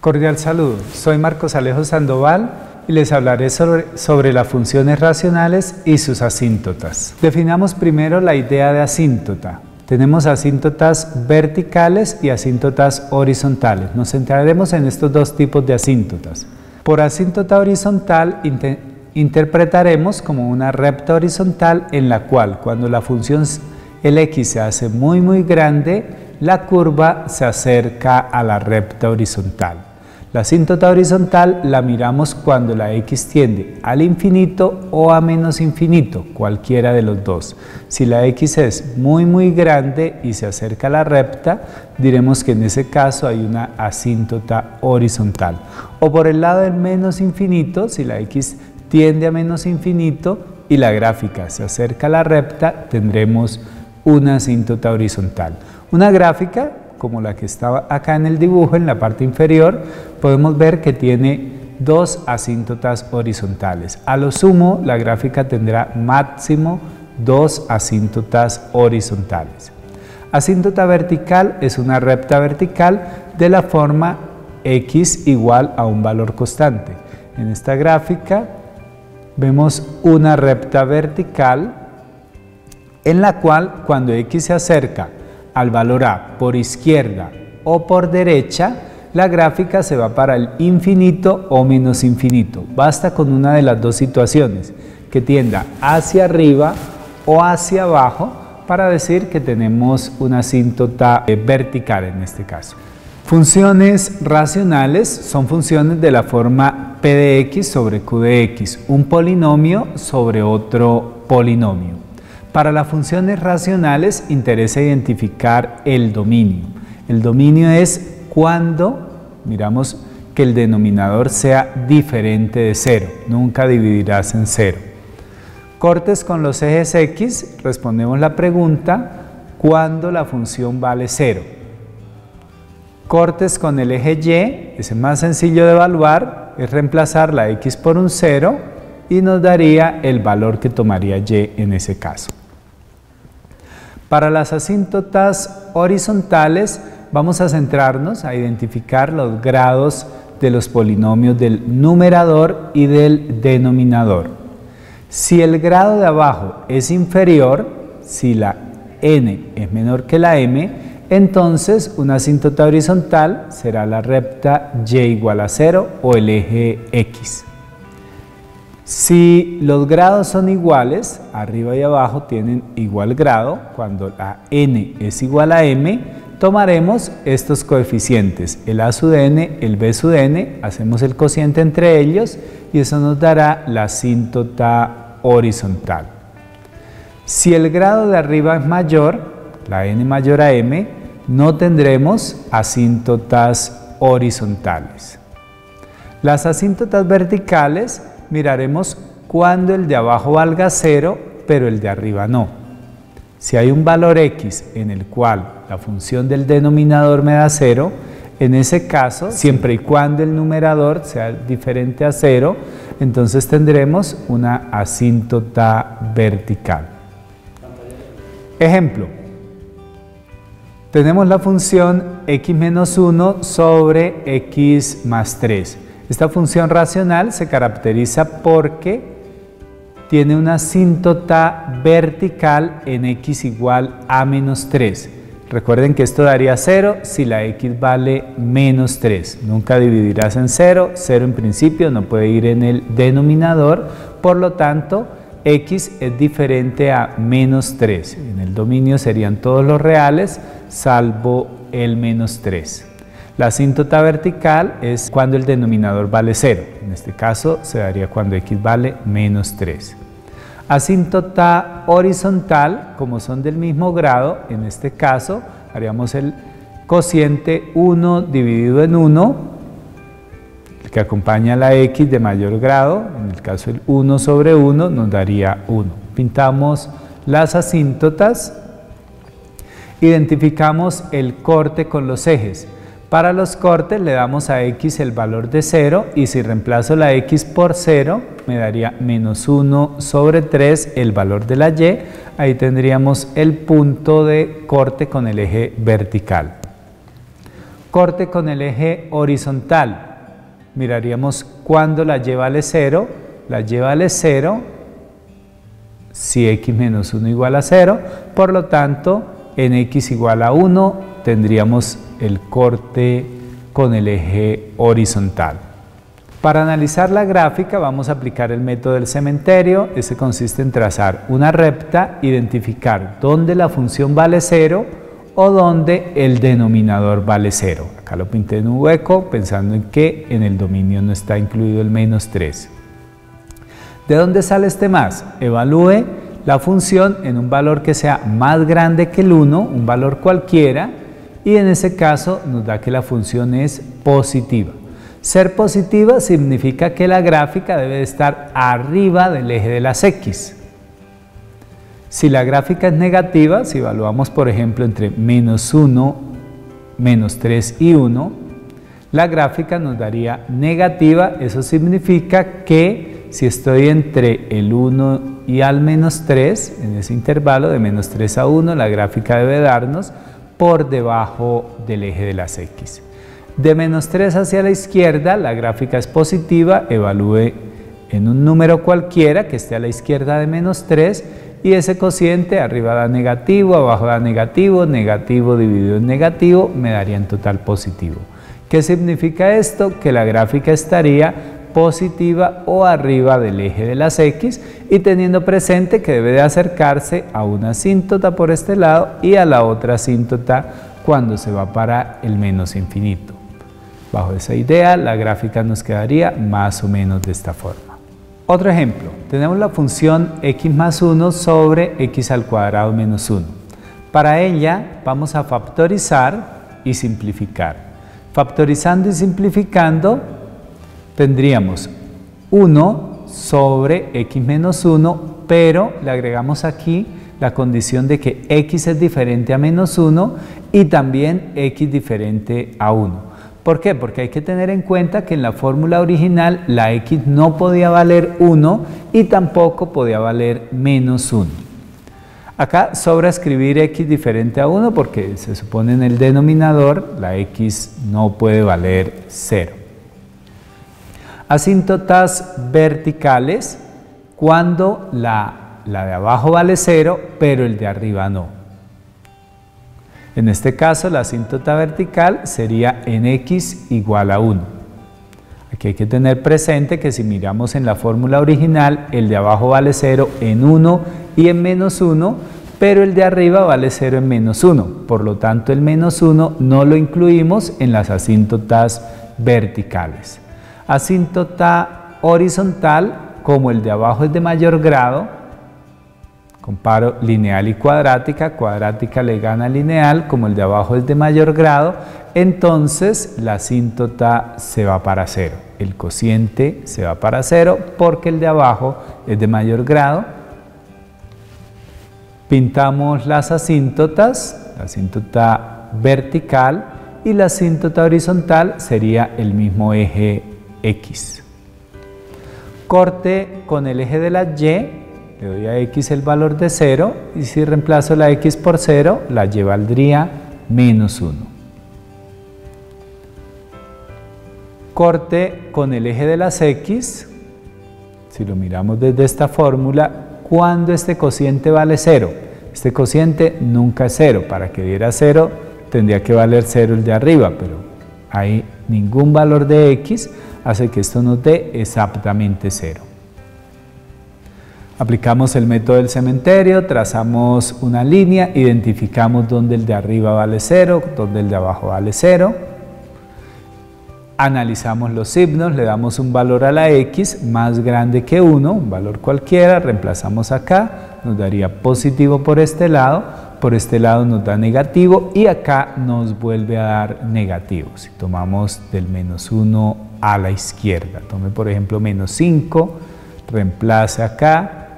Cordial saludo, soy Marcos Alejo Sandoval y les hablaré sobre, las funciones racionales y sus asíntotas. Definamos primero la idea de asíntota. Tenemos asíntotas verticales y asíntotas horizontales. Nos centraremos en estos dos tipos de asíntotas. Por asíntota horizontal interpretaremos como una recta horizontal en la cual cuando la función el x se hace muy muy grande, la curva se acerca a la recta horizontal. La asíntota horizontal la miramos cuando la x tiende al infinito o a menos infinito, cualquiera de los dos. Si la x es muy muy grande y se acerca a la recta, diremos que en ese caso hay una asíntota horizontal. O por el lado del menos infinito, si la x tiende a menos infinito y la gráfica se acerca a la recta, tendremos una asíntota horizontal. Una gráfica como la que estaba acá en el dibujo, en la parte inferior, podemos ver que tiene dos asíntotas horizontales. A lo sumo, la gráfica tendrá máximo dos asíntotas horizontales. Asíntota vertical es una recta vertical de la forma x igual a un valor constante. En esta gráfica vemos una recta vertical en la cual cuando x se acerca al valor A por izquierda o por derecha, la gráfica se va para el infinito o menos infinito. Basta con una de las dos situaciones, que tienda hacia arriba o hacia abajo para decir que tenemos una asíntota eh, vertical en este caso. Funciones racionales son funciones de la forma p de x sobre q de x, un polinomio sobre otro polinomio. Para las funciones racionales interesa identificar el dominio. El dominio es cuando, miramos, que el denominador sea diferente de cero. Nunca dividirás en cero. Cortes con los ejes X, respondemos la pregunta, ¿cuándo la función vale cero? Cortes con el eje Y, es más sencillo de evaluar, es reemplazar la X por un cero y nos daría el valor que tomaría Y en ese caso. Para las asíntotas horizontales vamos a centrarnos a identificar los grados de los polinomios del numerador y del denominador. Si el grado de abajo es inferior, si la n es menor que la m, entonces una asíntota horizontal será la recta y igual a 0 o el eje x. Si los grados son iguales, arriba y abajo tienen igual grado, cuando la n es igual a m, tomaremos estos coeficientes, el a sub n, el b sub n, hacemos el cociente entre ellos y eso nos dará la asíntota horizontal. Si el grado de arriba es mayor, la n mayor a m, no tendremos asíntotas horizontales. Las asíntotas verticales miraremos cuando el de abajo valga 0, pero el de arriba no. Si hay un valor x en el cual la función del denominador me da 0, en ese caso, siempre y cuando el numerador sea diferente a 0, entonces tendremos una asíntota vertical. Ejemplo, tenemos la función x menos 1 sobre x más 3. Esta función racional se caracteriza porque tiene una asíntota vertical en x igual a menos 3. Recuerden que esto daría 0 si la x vale menos 3. Nunca dividirás en 0, 0 en principio no puede ir en el denominador, por lo tanto x es diferente a menos 3. En el dominio serían todos los reales salvo el menos 3. La asíntota vertical es cuando el denominador vale 0. En este caso se daría cuando x vale menos 3. Asíntota horizontal, como son del mismo grado, en este caso haríamos el cociente 1 dividido en 1, el que acompaña a la x de mayor grado, en el caso el 1 sobre 1 nos daría 1. Pintamos las asíntotas, identificamos el corte con los ejes. Para los cortes le damos a x el valor de 0 y si reemplazo la x por 0 me daría menos 1 sobre 3 el valor de la y. Ahí tendríamos el punto de corte con el eje vertical. Corte con el eje horizontal. Miraríamos cuando la y vale 0, la y vale 0, si x menos 1 igual a 0, por lo tanto en x igual a 1 tendríamos el corte con el eje horizontal. Para analizar la gráfica vamos a aplicar el método del cementerio. Ese consiste en trazar una recta, identificar dónde la función vale 0 o dónde el denominador vale 0. Acá lo pinté en un hueco pensando en que en el dominio no está incluido el menos 3. ¿De dónde sale este más? Evalúe la función en un valor que sea más grande que el 1, un valor cualquiera, y en ese caso nos da que la función es positiva. Ser positiva significa que la gráfica debe estar arriba del eje de las X. Si la gráfica es negativa, si evaluamos por ejemplo entre menos 1, menos 3 y 1, la gráfica nos daría negativa, eso significa que si estoy entre el 1 y al menos 3, en ese intervalo de menos 3 a 1, la gráfica debe darnos por debajo del eje de las X. De menos 3 hacia la izquierda, la gráfica es positiva, evalúe en un número cualquiera que esté a la izquierda de menos 3 y ese cociente arriba da negativo, abajo da negativo, negativo dividido en negativo, me daría en total positivo. ¿Qué significa esto? Que la gráfica estaría positiva o arriba del eje de las X y teniendo presente que debe de acercarse a una asíntota por este lado y a la otra asíntota cuando se va para el menos infinito. Bajo esa idea, la gráfica nos quedaría más o menos de esta forma. Otro ejemplo, tenemos la función x más 1 sobre x al cuadrado menos 1. Para ella vamos a factorizar y simplificar. Factorizando y simplificando tendríamos 1 sobre x menos 1, pero le agregamos aquí la condición de que x es diferente a menos 1 y también x diferente a 1. ¿Por qué? Porque hay que tener en cuenta que en la fórmula original la x no podía valer 1 y tampoco podía valer menos 1. Acá sobra escribir x diferente a 1 porque se supone en el denominador la x no puede valer 0. Asíntotas verticales cuando la, la de abajo vale 0 pero el de arriba no. En este caso, la asíntota vertical sería en x igual a 1. Aquí hay que tener presente que si miramos en la fórmula original, el de abajo vale 0 en 1 y en menos 1, pero el de arriba vale 0 en menos 1. Por lo tanto, el menos 1 no lo incluimos en las asíntotas verticales. Asíntota horizontal, como el de abajo es de mayor grado, Comparo lineal y cuadrática, cuadrática le gana lineal, como el de abajo es de mayor grado, entonces la asíntota se va para cero. El cociente se va para cero porque el de abajo es de mayor grado. Pintamos las asíntotas, la asíntota vertical y la asíntota horizontal sería el mismo eje X. Corte con el eje de la Y le doy a x el valor de 0 y si reemplazo la x por 0, la y valdría menos 1. Corte con el eje de las x, si lo miramos desde esta fórmula, cuando este cociente vale 0. Este cociente nunca es 0, para que diera 0 tendría que valer 0 el de arriba, pero hay ningún valor de x hace que esto nos dé exactamente 0. Aplicamos el método del cementerio, trazamos una línea, identificamos dónde el de arriba vale 0, dónde el de abajo vale 0. Analizamos los signos, le damos un valor a la x más grande que 1, un valor cualquiera, reemplazamos acá, nos daría positivo por este lado, por este lado nos da negativo y acá nos vuelve a dar negativo. Si tomamos del menos 1 a la izquierda, tome por ejemplo menos 5, reemplace acá,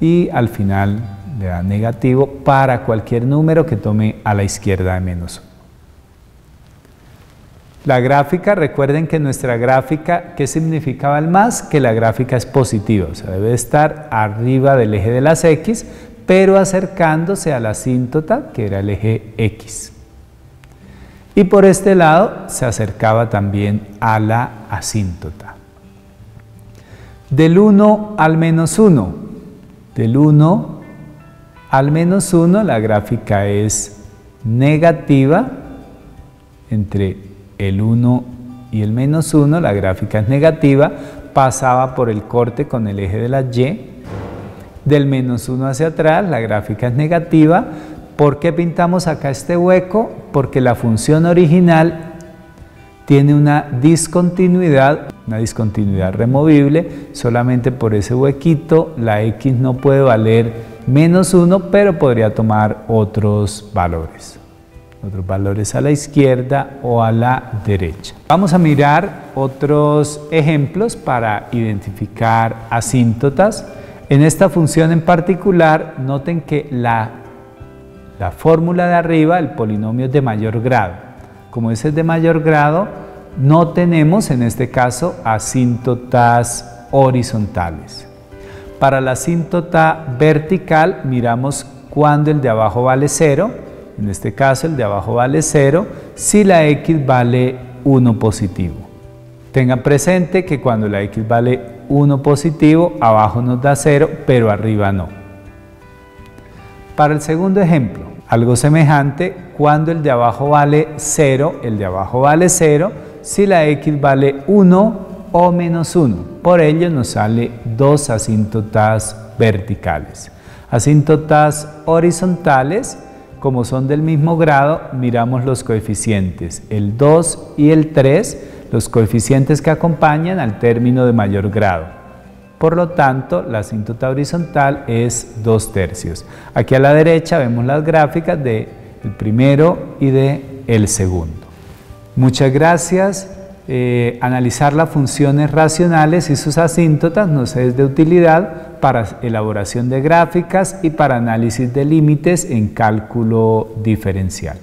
y al final le da negativo para cualquier número que tome a la izquierda de menos 1. La gráfica, recuerden que nuestra gráfica, ¿qué significaba el más? Que la gráfica es positiva, o sea, debe estar arriba del eje de las X, pero acercándose a la asíntota, que era el eje X. Y por este lado se acercaba también a la asíntota. Del 1 al menos 1. Del 1 al menos 1 la gráfica es negativa. Entre el 1 y el menos 1 la gráfica es negativa. Pasaba por el corte con el eje de la Y. Del menos 1 hacia atrás la gráfica es negativa. ¿Por qué pintamos acá este hueco? Porque la función original tiene una discontinuidad, una discontinuidad removible, solamente por ese huequito la x no puede valer menos 1, pero podría tomar otros valores, otros valores a la izquierda o a la derecha. Vamos a mirar otros ejemplos para identificar asíntotas. En esta función en particular, noten que la, la fórmula de arriba, el polinomio es de mayor grado. Como ese es de mayor grado, no tenemos en este caso asíntotas horizontales. Para la asíntota vertical miramos cuando el de abajo vale 0, en este caso el de abajo vale 0, si la x vale 1 positivo. Tengan presente que cuando la x vale 1 positivo, abajo nos da 0, pero arriba no. Para el segundo ejemplo, algo semejante, cuando el de abajo vale 0, el de abajo vale 0, si la x vale 1 o menos 1. Por ello nos sale dos asíntotas verticales. Asíntotas horizontales, como son del mismo grado, miramos los coeficientes, el 2 y el 3, los coeficientes que acompañan al término de mayor grado. Por lo tanto, la asíntota horizontal es 2 tercios. Aquí a la derecha vemos las gráficas del primero y del el segundo. Muchas gracias. Eh, analizar las funciones racionales y sus asíntotas nos es de utilidad para elaboración de gráficas y para análisis de límites en cálculo diferencial.